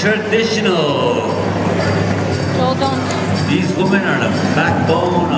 traditional. These women are the backbone